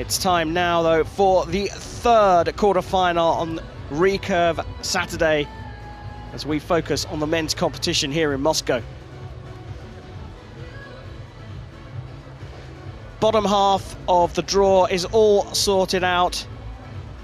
It's time now, though, for the third quarterfinal on Recurve Saturday as we focus on the men's competition here in Moscow. Bottom half of the draw is all sorted out.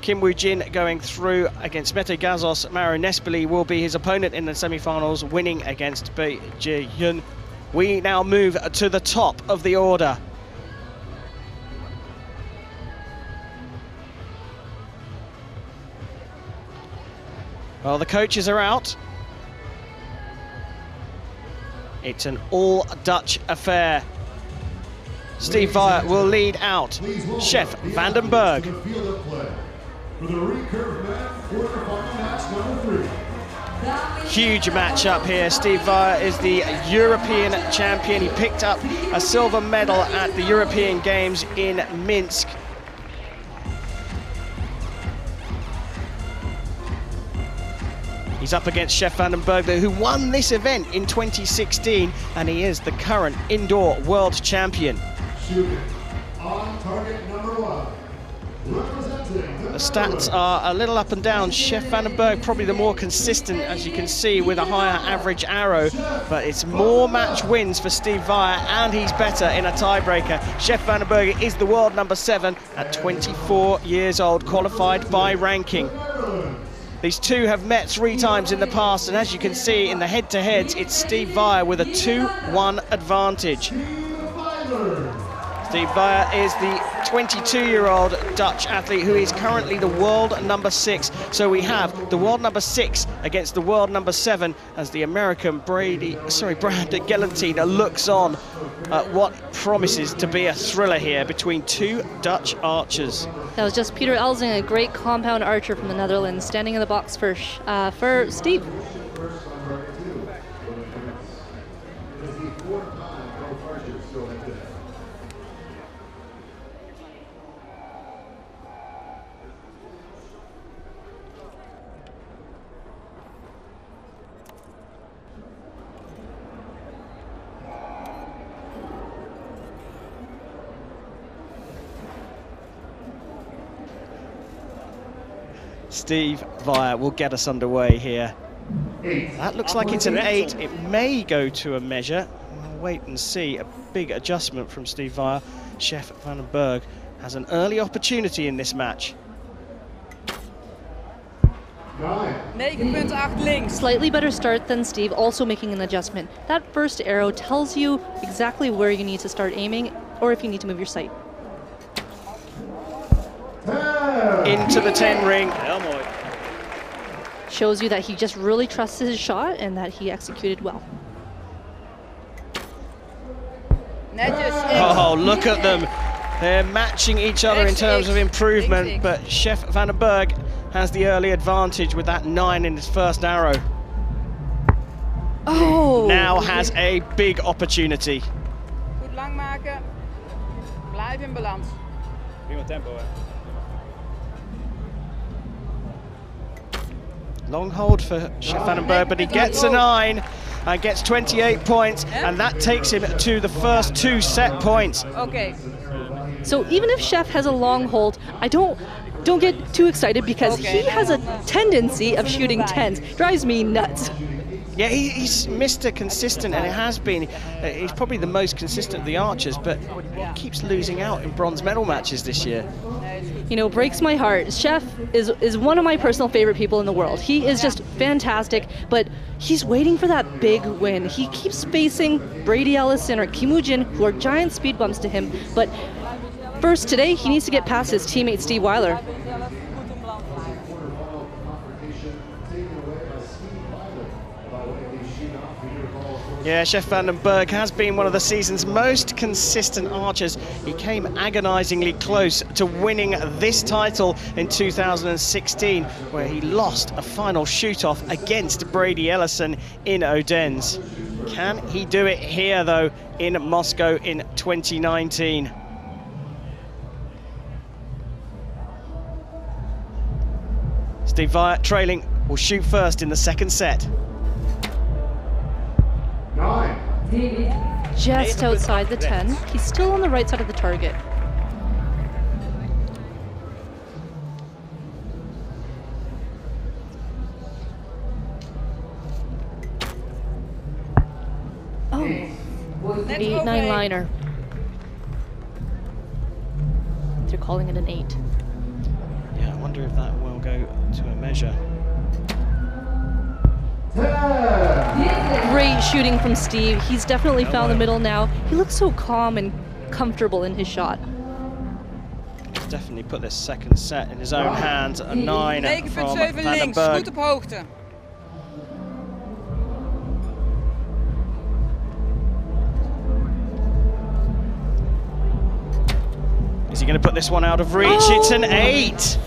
Kim Woo Jin going through against Mete Gazoz. Mauro Nespoli will be his opponent in the semi-finals, winning against Bei Ji-hyun. We now move to the top of the order. Well, the coaches are out. It's an all Dutch affair. Steve Wijler will lead out. Sjef van den Berg. Huge matchup here. Steve Wijler is the European champion. He picked up a silver medal at the European Games in Minsk He's up against Sjef van den Berg, who won this event in 2016, and he is the current indoor world champion. The stats are a little up and down. Sjef van den Berg probably the more consistent, as you can see, with a higher average arrow. But it's more match wins for Steve Wijler, and he's better in a tiebreaker. Sjef van den Berg is the world number seven at 24 years old, qualified by ranking. These two have met three times in the past, and as you can see in the head-to-heads, it's Steve Wijler with a 2-1 advantage. Steve Wijler is the 22-year-old Dutch athlete who is currently the world number six. So we have the world number six against the world number seven as the American Brady, sorry, Brandon Gelantine looks on at what promises to be a thriller here between two Dutch archers. That was just Peter Elzinga, a great compound archer from the Netherlands, standing in the box for, uh, for Steve. Steve Wijler will get us underway here. That looks like it's an eight. It may go to a measure. We'll wait and see. A big adjustment from Steve Wijler. Chef Vandenberg has an early opportunity in this match. Nine point eight. Slightly better start than Steve, also making an adjustment. That first arrow tells you exactly where you need to start aiming or if you need to move your sight. Into the 10 ring. Shows you that he just really trusts his shot and that he executed well. Oh, oh look at them. They're matching each other in terms of improvement, but Sjef van den Berg has the early advantage with that nine in his first arrow. Oh! Now has a big opportunity. Goed lang maken. Blijf in balans. Prima tempo, hè. Long hold for Sjef van den Berg, but he gets a nine and gets 28 points, and that takes him to the first two set points. Okay. So even if Sjef has a long hold, I don't don't get too excited because Okay. he has a tendency of shooting tens. Drives me nuts. Yeah, he, he's Mr. Consistent, and it has been. Uh, he's probably the most consistent of the archers, but keeps losing out in bronze medal matches this year. You know, breaks my heart. Sjef is is one of my personal favorite people in the world. He is just fantastic, but he's waiting for that big win. He keeps facing Brady Ellison or Kim Woo Jin, who are giant speed bumps to him. But first today, he needs to get past his teammate Steve Wijler. Yeah, Sjef van den Berg has been one of the season's most consistent archers. He came agonisingly close to winning this title in 2016, where he lost a final shoot-off against Brady Ellison in Odense. Can he do it here, though, in Moscow in 2019? Steve Wijler trailing will shoot first in the second set. Just outside the 10. He's still on the right side of the target. Oh, eight, nine liner. They're calling it an eight. Yeah, I wonder if that will go to a measure. Great shooting from Steve. He's definitely found the middle now. He looks so calm and comfortable in his shot. He's definitely put this second set in his own hands. A nine from 9.7 Van den links, goed Berg. op hoogte. Is he going to put this one out of reach? It's an oh. eight.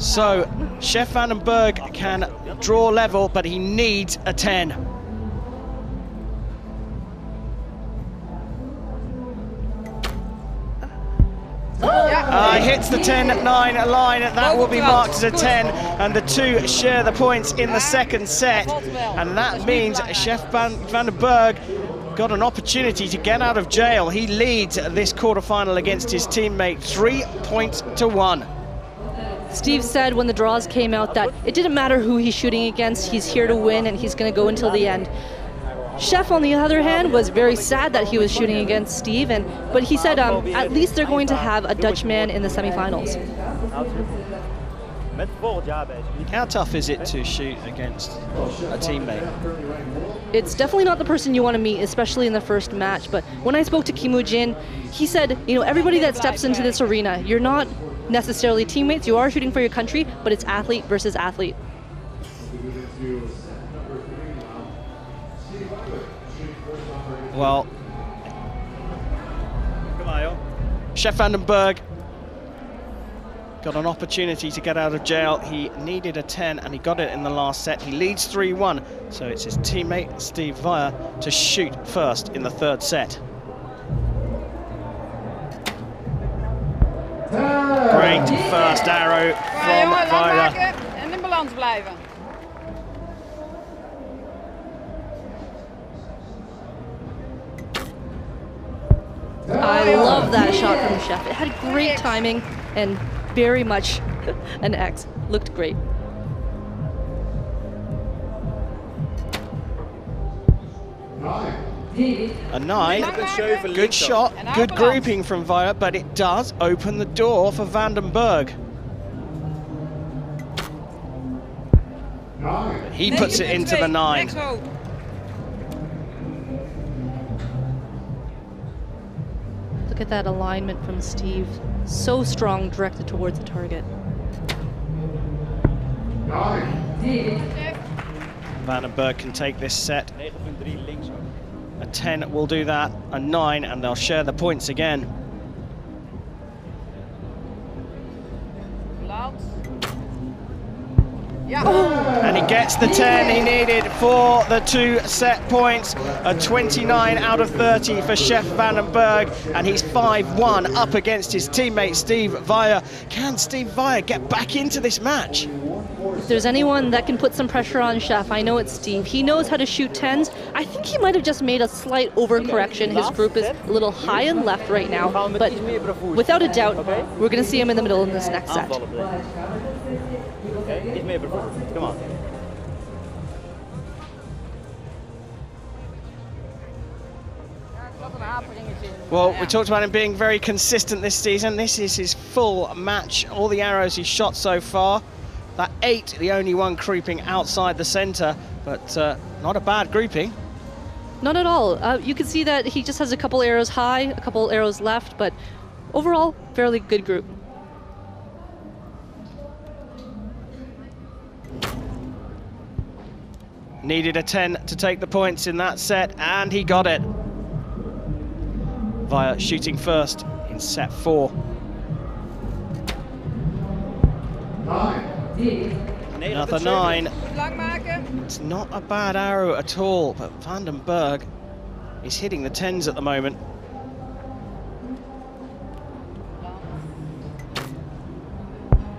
So Sjef Van den Berg can draw level, but he needs a 10. Ja, Uh, hits the 10-9 line. That will be marked as a 10, and the two share the points in the second set. And that means Sjef Van, Van den Berg got an opportunity to get out of jail. He leads this quarterfinal against his teammate, three points to one. Steve said when the draws came out that it didn't matter who he's shooting against, he's here to win and he's going to go until the end. Sjef, on the other hand, was very sad that he was shooting against Steve, and but he said um, at least they're going to have a Dutchman in the semifinals. Met volgend jaar bezig. How tough is it to shoot against a teammate? It's definitely not the person you want to meet, especially in the first match. But when I spoke to Kim Woo Jin, he said, you know, everybody that steps into this arena, you're not necessarily teammates. You are shooting for your country, but it's athlete versus athlete. Well. Sjef Van den Berg got an opportunity to get out of jail. He needed a 10 and he got it in the last set. He leads 3 1. So it's his teammate Steve Wijler to shoot first in the third set. Great first arrow maar from jongen, lang en in balans blijven. I love that shot from the Sjef. It had great timing and very much an X. Looked great. A 9. Lang Een maken. 7 Good shot, good grouping from Wijler, but it does open the door for Van den He puts it into the 9. Look at that alignment from Steve. So strong, directed towards the target. Van den can take this set. 9.3 links ook. A 10 will do that, a 9, and they'll share the points again. Balans. Ja. Oh. And he gets the 10 he needed for the two set points. A 29 out of 30 for Sjef Van den Berg, and he's 5-1 up against his teammate Steve Wijler. Can Steve Wijler get back into this match? If there's anyone that can put some pressure on Sjef, I know it's Steve. He knows how to shoot tens. I think he might have just made a slight overcorrection. His group is a little high and left right now, but without a doubt, we're going to see him in the middle in this next set. Haperingetje in. Well, we talked about him being very consistent this season. This is his full match. All the arrows he's shot so far. That eight, the only one creeping outside the centre, but uh, not a bad grouping. Not at all. Uh, you can see that he just has a couple arrows high, a couple arrows left, but overall, fairly good group. Needed a 10 to take the points in that set, and he got it. Wijler shooting first in set four. Another nine. Goed lang maken. It's not a bad arrow at all, but Van den Berg is hitting the 10s at the moment.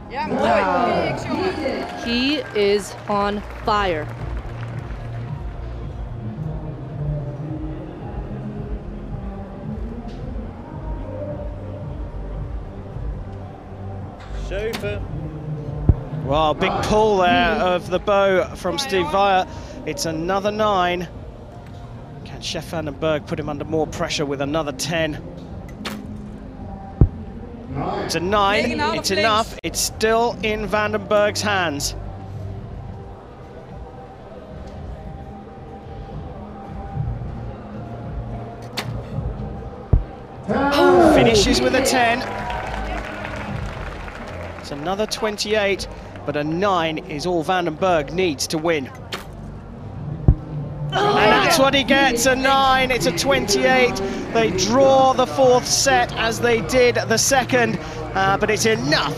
Ja, mooi. Niks, jongen. He is on fire. Zeven. Well, big pull there of the bow from Steve Wijler. It's another nine. Can And Sjef van den Berg put him under more pressure with another 10. It's a nine, it's enough. It's still in van den Berg's hands. Finishes with a 10. It's another 28, but a 9 is all van den Berg needs to win. And that's what he gets, a 9, it's a 28. They draw the fourth set as they did the second, uh, but it's enough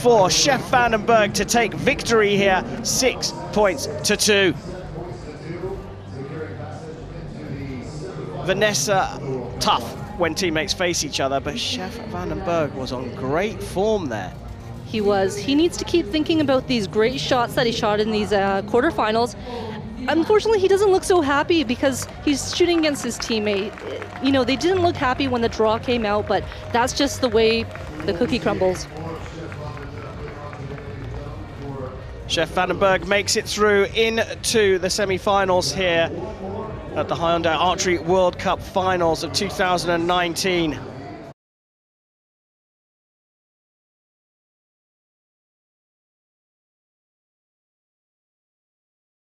for Sjef van den Berg to take victory here, six points to two. Vanessa, tough when teammates face each other, but Chef Vandenberg was on great form there. He was. He needs to keep thinking about these great shots that he shot in these uh, quarterfinals. Unfortunately, he doesn't look so happy because he's shooting against his teammate. You know, they didn't look happy when the draw came out, but that's just the way the cookie crumbles. Sjef van den Berg makes it through into the semi-finals here at the Hyundai Archery World Cup Finals of 2019.